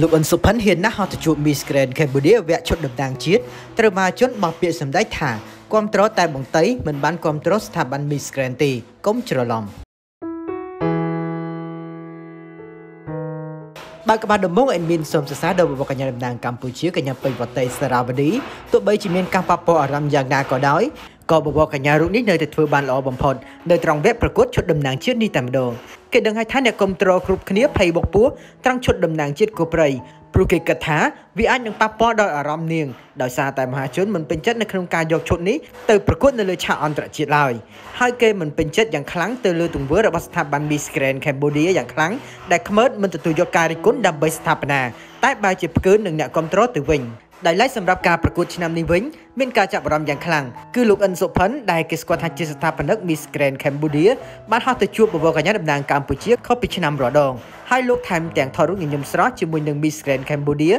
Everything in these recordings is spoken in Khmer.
លោកអ៊ុនសុផិនហ៊ានណាស់ហៅទៅជួប Miss Grand Cambodia វគ្គឈុតតំណាងជាតិត្រូវមហាជនបោះពាក្យសម្ដែងថាគ្រប់គ្រងតែបង្តីមិនបានគ្រប់គ្រងស្ថាប័ន Miss Grand ទេកុំច្រឡំបើក្បាលដំបងអេមីនសូមសរសើរដល់បុគ្គលិកតំណាងកម្ពុជាកញ្ញាពេជ្រវតីសារវឌីទោះបីជាមានការប៉ះពាល់អារម្មណ៍យ៉ាងណាក៏ដោយ ក៏បបកញ្ញារូបនេះនៅតែធ្វើបានល្អបំផុតនៅត្រង់វគ្គប្រកួតឈុតតំណាងជាតិនេះតែម្ដងគេដឹងហើយថាអ្នកគ្រប់គ្រងគ្រប់គ្នាភ័យបកពោះត្រង់ឈុតតំណាងជាតិគូប្រៃព្រោះគេគិតថាវាអាចនឹងប៉ះពាល់ដល់អារម្មណ៍នាងដោយសារតែមហាជនមិនពេញចិត្តនៅក្នុងការយកឈុតនេះទៅប្រកួតនៅលើឆាកអន្តរជាតិឡើយហើយគេមិនពេញចិត្តយ៉ាងខ្លាំងទៅលើទង្វើរបស់ស្ថាប័ន Miss Grand Cambodia យ៉ាងខ្លាំងដែលខ្មើតមិនទទួលយកការរិះគន់ដើម្បីស្ថាបនាតែបែរជាផ្កើនឹងអ្នកគ្រប់គ្រងទៅវិញ ដោយឡែកសម្រាប់ការប្រកួតឆ្នាំនេះវិញមានការចាប់អារម្មណ៍យ៉ាងខ្លាំងគឺលោកអិនសុផិនដែលគេស្គាល់ថាជាស្ថាបនិក Miss Grand Cambodia បានហោះទៅជួបបវរកញ្ញាតំណាងកម្ពុជាខុសពីឆ្នាំរដងហើយលោកថែមទាំងថតរូបញញឹមស្រស់ជាមួយនឹង Miss Grand Cambodia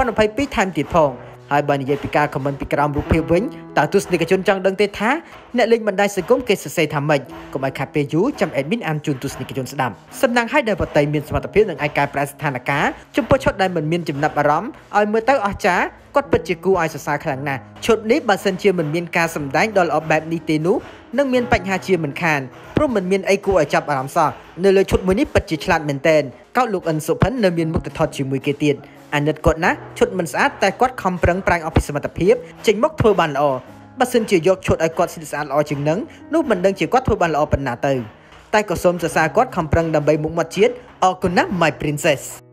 2022ថែមទៀតផងហើយបើនិយាយពីការខមមិនពីក្រោមរូបភាពវិញតើទស្សនិកជនចង់ដឹងទេថាអ្នកលេងបណ្ដាញសង្គមគេសរសេរថាម៉េចកុំឲ្យខាត់ពេលយូរចាំ admin អានជូនទស្សនិកជនស្ដាប់សំណាងឲ្យដែលបតីមានសមត្ថភាពនឹងអាចកែប្រែស្ថានភាពចំពោះឈុតដែលមិនមានចំណាប់អារម្មណ៍ឲ្យមើលទៅអស្ចារ្យ គាត់ពិតជាគួរឲ្យសរសើរខ្លាំងណាស់ឈុតនេះបើសិនជាមិនមានការសម្ដែងដ៏ល្អបែបនេះទេនោះនឹងមានបញ្ហាជាមិនខានព្រោះមិនមានអីគួរឲ្យចាប់អារម្មណ៍សោះនៅលើឈុតមួយនេះពិតជាឆ្លាតមែនទែនកោតលោកអិនសុផិននៅមានមុខទៅថតជាមួយគេទៀតអាណិតគាត់ណាឈុតមិនស្អាតតែគាត់ខំប្រឹងប្រែងអស់ពីសមត្ថភាពចេញមកធ្វើបានល្អបើសិនជាយកឈុតឲ្យគាត់ស្អាតស្អាតល្អជាងនឹងនោះមិនដឹងជាគាត់ធ្វើបានល្អប៉ុណ្ណាទៅតែក៏សូមសរសើរគាត់ខំប្រឹងដើម្បីមុខមាត់ជាតិអរគុណណាស់ my princess